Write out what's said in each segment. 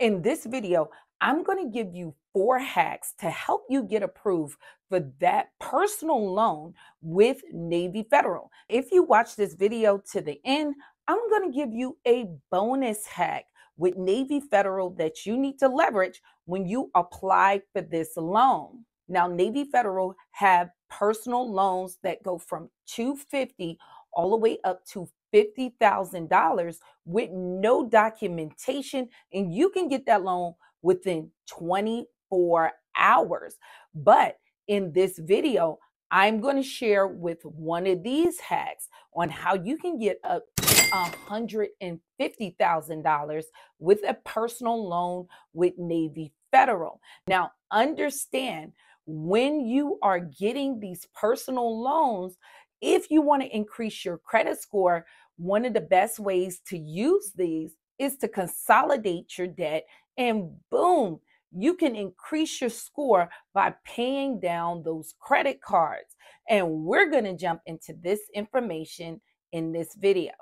In this video, I'm going to give you four hacks to help you get approved for that personal loan with Navy Federal. If you watch this video to the end, I'm going to give you a bonus hack with Navy Federal that you need to leverage when you apply for this loan. Now, Navy Federal have personal loans that go from 250 all the way up to $50,000 with no documentation, and you can get that loan within 24 hours. But in this video, I'm going to share with one of these hacks on how you can get up to $150,000 with a personal loan with Navy Federal. Now, understand when you are getting these personal loans, if you want to increase your credit score, one of the best ways to use these is to consolidate your debt and boom, you can increase your score by paying down those credit cards. And we're going to jump into this information in this video.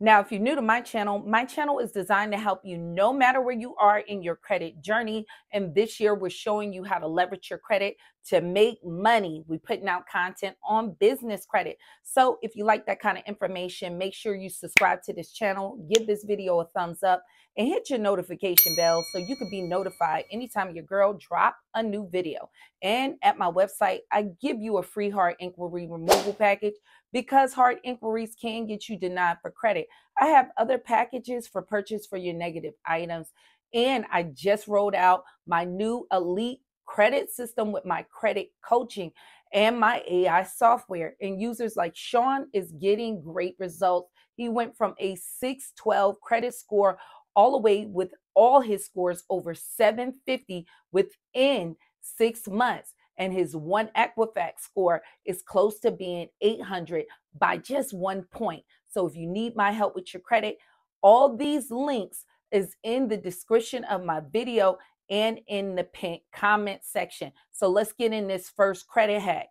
Now, if you're new to my channel, my channel is designed to help you no matter where you are in your credit journey. And this year, we're showing you how to leverage your credit to make money. We're putting out content on business credit. So if you like that kind of information, make sure you subscribe to this channel, give this video a thumbs up, and hit your notification bell so you can be notified anytime your girl drop a new video. And at my website, I give you a free hard inquiry removal package because hard inquiries can get you denied for credit. I have other packages for purchase for your negative items. And I just rolled out my new elite credit system with my credit coaching and my AI software. And users like Sean is getting great results. He went from a 612 credit score all the way with all his scores over 750 within six months. And his one Equifax score is close to being 800 by just one point. So if you need my help with your credit, all these links is in the description of my video and in the comment section. So let's get in this first credit hack.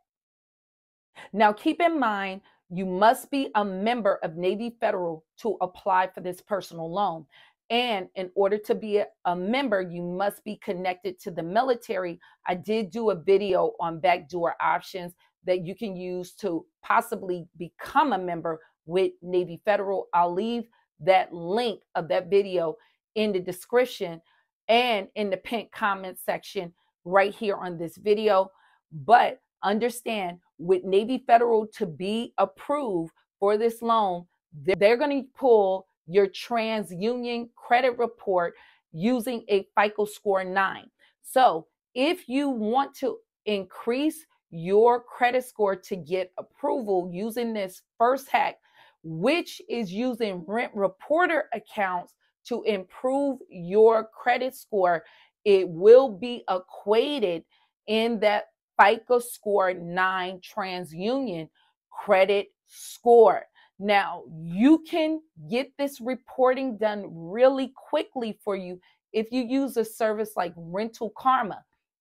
Now, keep in mind, you must be a member of Navy Federal to apply for this personal loan. And in order to be a, a, member, you must be connected to the military. I did do a video on backdoor options that you can use to possibly become a member with Navy Federal. I'll leave that link of that video in the description and in the pinned comment section right here on this video. But understand with Navy Federal to be approved for this loan, they're going to pull your TransUnion credit report using a FICO score 9. So, if you want to increase your credit score to get approval using this first hack, which is using rent reporter accounts to improve your credit score, it will be equated in that FICO score 9 TransUnion credit score. Now, you can get this reporting done really quickly for you if you use a service like Rental Kharma.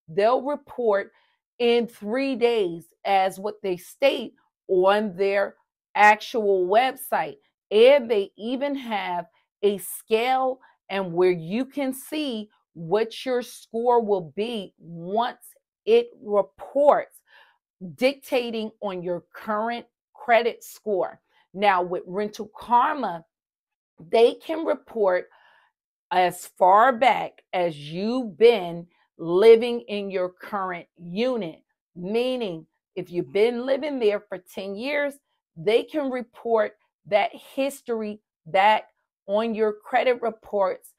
They'll report in three days, as what they state on their actual website. And they even have a scale and where you can see what your score will be once it reports, dictating on your current credit score. Now, with Rental Kharma, they can report as far back as you've been living in your current unit, meaning if you've mm-hmm. been living there for 10 years, they can report that history back on your credit reports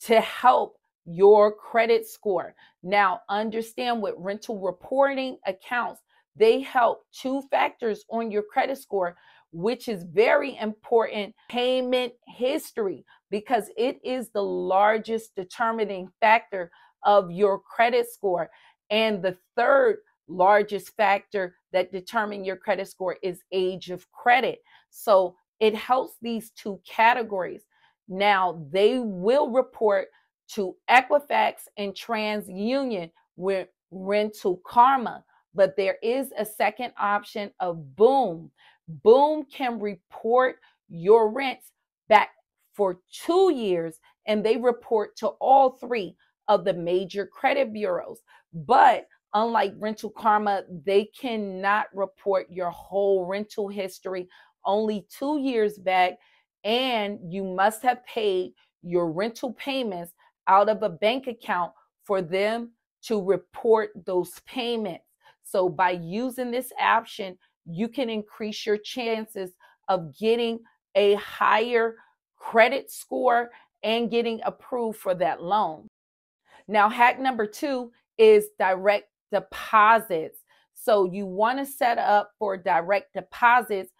to help your credit score. Now, understand with rental reporting accounts, they help two factors on your credit score which is very important payment history because it is the largest determining factor of your credit score. And the third largest factor that determine your credit score is age of credit. So it helps these two categories. Now they will report to Equifax and TransUnion with rental kharma, but there is a second option of boom Boom can report your rents back for two years and they report to all three of the major credit bureaus. But unlike Rental Kharma, they cannot report your whole rental history, only two years back, and you must have paid your rental payments out of a bank account for them to report those payments. So, by using this option, you can increase your chances of getting a higher credit score and getting approved for that loan. Now, hack number two is direct deposits. So, you want to set up for direct deposits.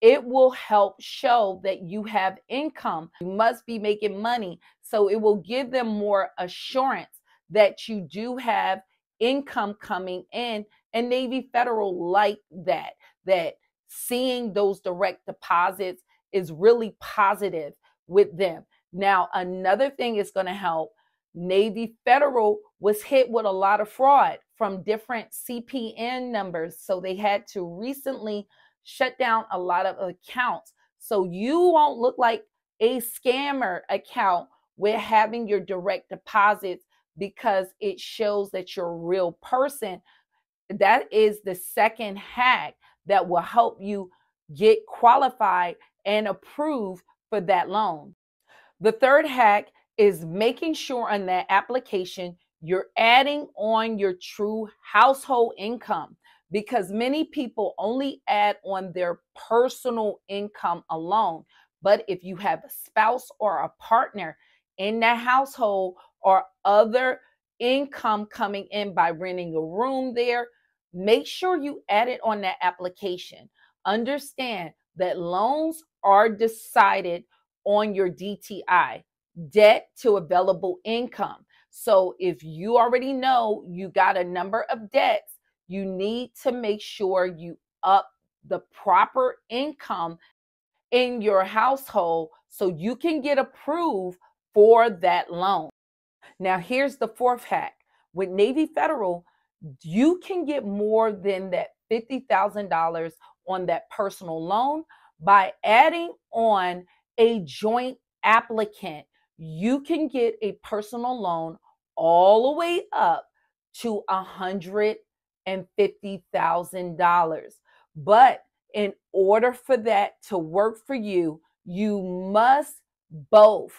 It will help show that you have income. You must be making money. So, it will give them more assurance that you do have income coming in. And Navy Federal like that, that seeing those direct deposits is really positive with them. Now, another thing is going to help Navy Federal was hit with a lot of fraud from different CPN numbers. So they had to recently shut down a lot of accounts. So you won't look like a scammer account with having your direct deposits because it shows that you're a real person. That is the second hack that will help you get qualified and approved for that loan. The third hack is making sure on that application you're adding on your true household income because many people only add on their personal income alone. But if you have a spouse or a partner in that household or other income coming in by renting a room there, make sure you add it on that application. Understand that loans are decided on your DTI, debt to available income. So if you already know you got a number of debts, you need to make sure you up the proper income in your household so you can get approved for that loan. Now, here's the fourth hack with Navy Federal, you can get more than that $50,000 on that personal loan by adding on a joint applicant. You can get a personal loan all the way up to $150,000. But in order for that to work for you, you must both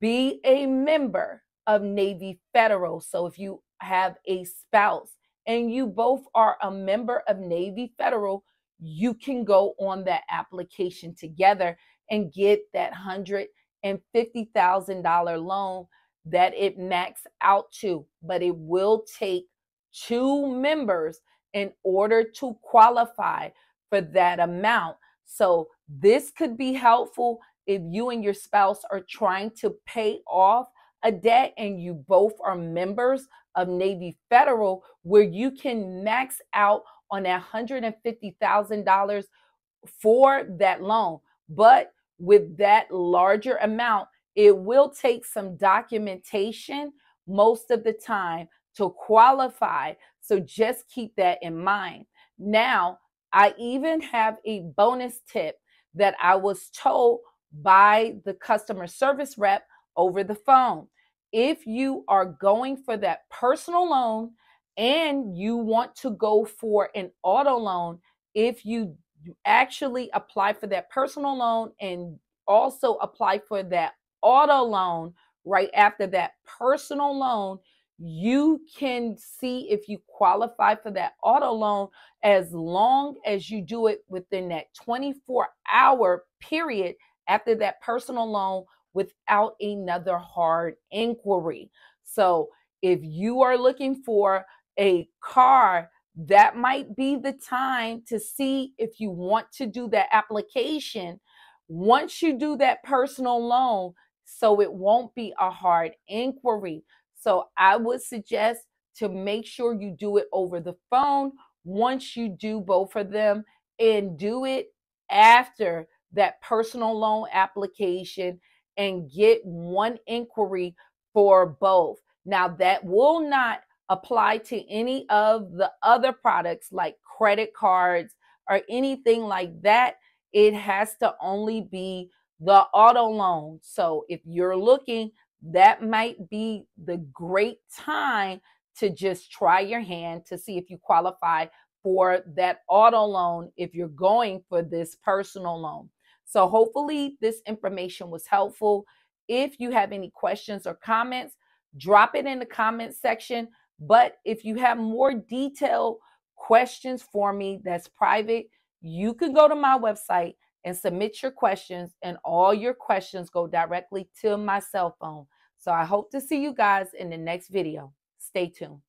be a member of Navy Federal. So if you have a spouse and you both are a member of Navy Federal, you can go on that application together and get that $150,000 loan that it max out to. But it will take two members in order to qualify for that amount. So this could be helpful if you and your spouse are trying to pay off a debt and you both are members of Navy Federal, where you can max out on that $150,000 for that loan. But with that larger amount, it will take some documentation most of the time to qualify. So just keep that in mind. Now, I even have a bonus tip that I was told by the customer service rep over the phone. If you are going for that personal loan and you want to go for an auto loan, if you actually apply for that personal loan and also apply for that auto loan right after that personal loan, you can see if you qualify for that auto loan as long as you do it within that 24 hour period after that personal loan without another hard inquiry. So if you are looking for a car, that might be the time to see if you want to do that application once you do that personal loan so it won't be a hard inquiry. So I would suggest to make sure you do it over the phone once you do both of them and do it after that personal loan application and get one inquiry for both. Now, that will not apply to any of the other products like credit cards or anything like that. It has to only be the auto loan. So if you're looking, that might be the great time to just try your hand to see if you qualify for that auto loan if you're going for this personal loan. So hopefully this information was helpful. If you have any questions or comments, drop it in the comment section. But if you have more detailed questions for me that's private, you can go to my website and submit your questions, and all your questions go directly to my cell phone. So I hope to see you guys in the next video. Stay tuned.